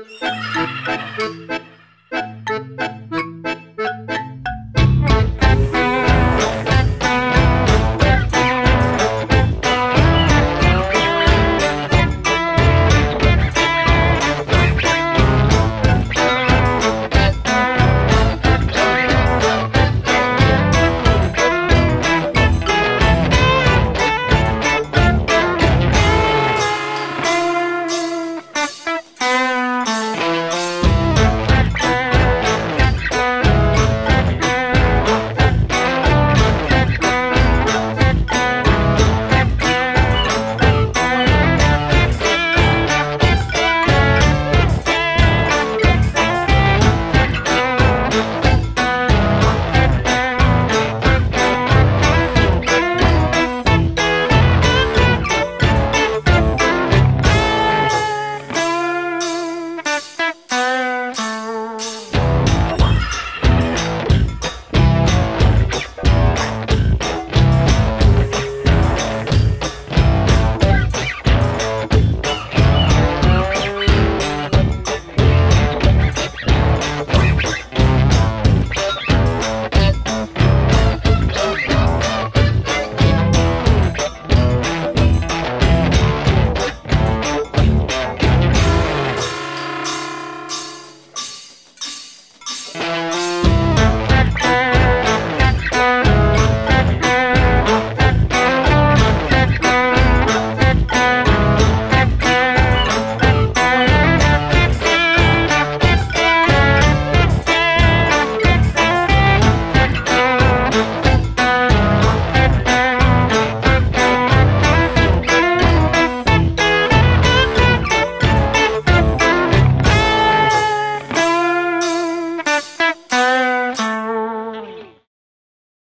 you